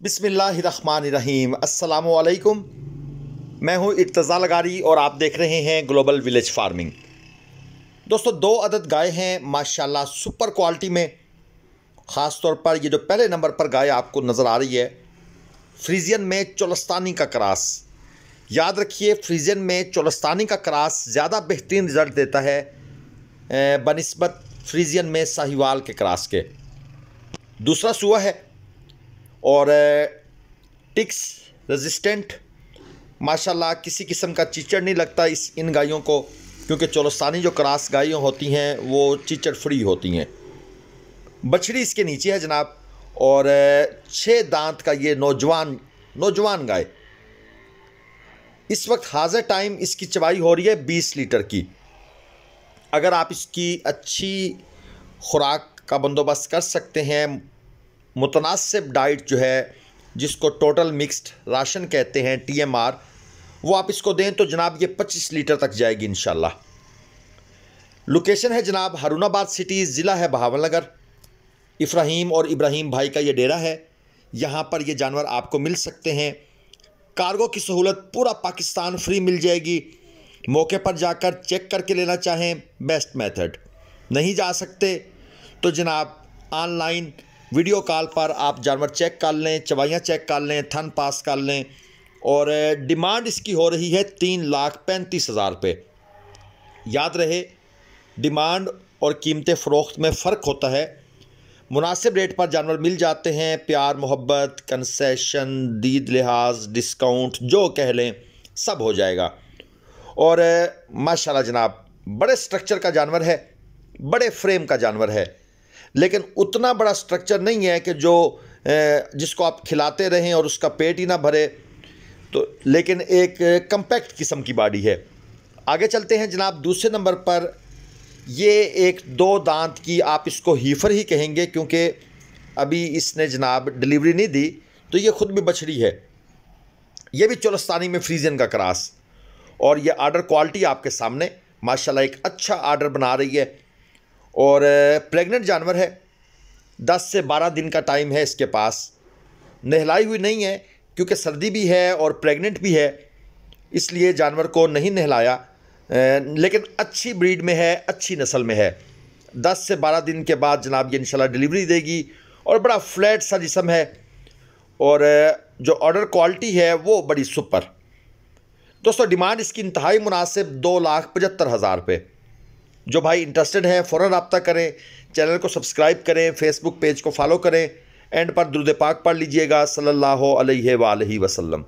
बिसमीम अल्लाम मैं हूँ इर्तज़ा लगारी और आप देख रहे हैं ग्लोबल विलेज फ़ार्मिंग। दोस्तों, दो अदद गाय हैं, माशाल्लाह सुपर क्वालिटी में। ख़ास तौर पर ये जो पहले नंबर पर गाय आपको नज़र आ रही है, फ्रीजियन में चोलस्तानी का क्रास। याद रखिए, फ्रीजियन में चोलस्तानी का क्रास ज़्यादा बेहतरीन रिज़ल्ट देता है बनस्बत फ्रीजियन में साहिवाल के क्रास के। दूसरा सुआ है और टिक्स रेजिस्टेंट माशाल्लाह किसी किस्म का चीचड़ नहीं लगता इस इन गायों को, क्योंकि चोलस्तानी जो क्रास गायों होती हैं, वो चीचड़ फ्री होती हैं। बछड़ी इसके नीचे है जनाब, और छः दांत का ये नौजवान नौजवान गाय। इस वक्त हाजिर टाइम इसकी चवाई हो रही है बीस लीटर की। अगर आप इसकी अच्छी खुराक का बंदोबस्त कर सकते हैं मुतनासिब डाइट जो है, जिसको टोटल मिक्स्ड राशन कहते हैं, टीएमआर, वो आप इसको दें तो जनाब ये 25 लीटर तक जाएगी इन लोकेशन है जनाब हरुणाबाद सिटी, ज़िला है बहावलनगर। इफ्राहीम और इब्राहिम भाई का ये डेरा है। यहाँ पर ये जानवर आपको मिल सकते हैं। कार्गो की सहूलत पूरा पाकिस्तान फ्री मिल जाएगी। मौके पर जाकर चेक करके लेना चाहें, बेस्ट मेथड। नहीं जा सकते तो जनाब ऑनलाइन वीडियो कॉल पर आप जानवर चेक कर लें चवाइयाँ चेक कर लें, थन पास कर लें, और डिमांड इसकी हो रही है तीन लाख पैंतीस हज़ार रुपये याद रहे, डिमांड और कीमतें फ़रोख्त में फ़र्क होता है। मुनासिब रेट पर जानवर मिल जाते हैं, प्यार, मोहब्बत कंसेशन दीद, लिहाज डिस्काउंट जो कह लें, सब हो जाएगा। और माशाल्लाह जनाब, बड़े स्ट्रक्चर का जानवर है, बड़े फ्रेम का जानवर है। लेकिन उतना बड़ा स्ट्रक्चर नहीं है कि जो जिसको आप खिलाते रहें और उसका पेट ही ना भरे। तो लेकिन एक कम्पैक्ट किस्म की बॉडी है। आगे चलते हैं जनाब, दूसरे नंबर पर। ये एक दो दांत की आप इसको हीफर ही कहेंगे, क्योंकि अभी इसने जनाब डिलीवरी नहीं दी तो ये ख़ुद भी बछड़ी है। ये भी चोलस्तानी में फ्रीजन का क्रास। और ये आर्डर क्वालिटी आपके सामने, माशाल्लाह एक अच्छा आर्डर बना रही है। और प्रेग्नेंट जानवर है। दस से बारह दिन का टाइम है इसके पास। नहलाई हुई नहीं है, क्योंकि सर्दी भी है और प्रेग्नेंट भी है, इसलिए जानवर को नहीं नहलाया। लेकिन अच्छी ब्रीड में है, अच्छी नस्ल में है। दस से बारह दिन के बाद जनाब ये इंशाल्लाह डिलीवरी देगी और बड़ा फ्लैट सा जिसम है। और जो ऑर्डर क्वालिटी है वो बड़ी सुपर। दोस्तों, डिमांड इसकी इंतहाई मुनासिब दो लाख पचहत्तर हज़ार रुपये जो भाई इंटरेस्टेड हैं फ़ौर रबता करें चैनल को सब्सक्राइब करें फेसबुक पेज को फॉलो करें एंड पर दुरुद पाक पढ़ लीजिएगा। सल्लल्लाहु अलैहि वसल्लम।